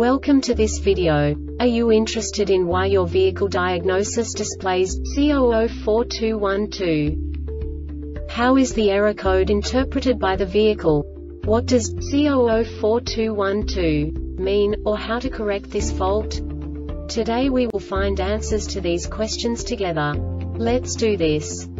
Welcome to this video. Are you interested in why your vehicle diagnosis displays C004212? How is the error code interpreted by the vehicle? What does C004212 mean, or how to correct this fault? Today we will find answers to these questions together. Let's do this.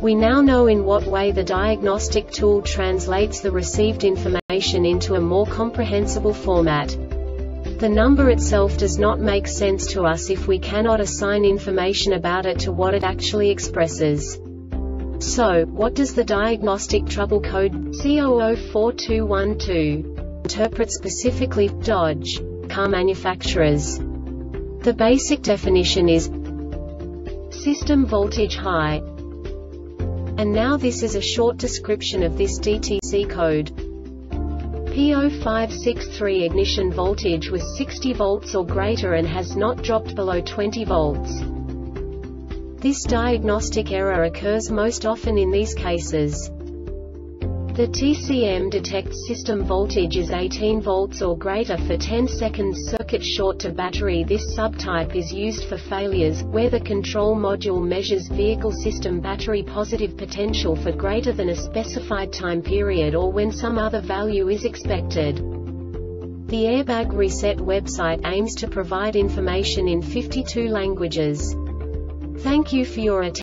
We now know in what way the diagnostic tool translates the received information into a more comprehensible format. The number itself does not make sense to us if we cannot assign information about it to what it actually expresses. So, what does the diagnostic trouble code C004212 interpret specifically Dodge car manufacturers? The basic definition is system voltage high. And now this is a short description of this DTC code. P0563 ignition voltage was 60 volts or greater and has not dropped below 20 volts. This diagnostic error occurs most often in these cases. The TCM detects system voltage is 18 volts or greater for 10 seconds circuit short to battery This subtype is used for failures, where the control module measures vehicle system battery positive potential for greater than a specified time period or when some other value is expected. The Airbag Reset website aims to provide information in 52 languages. Thank you for your attention.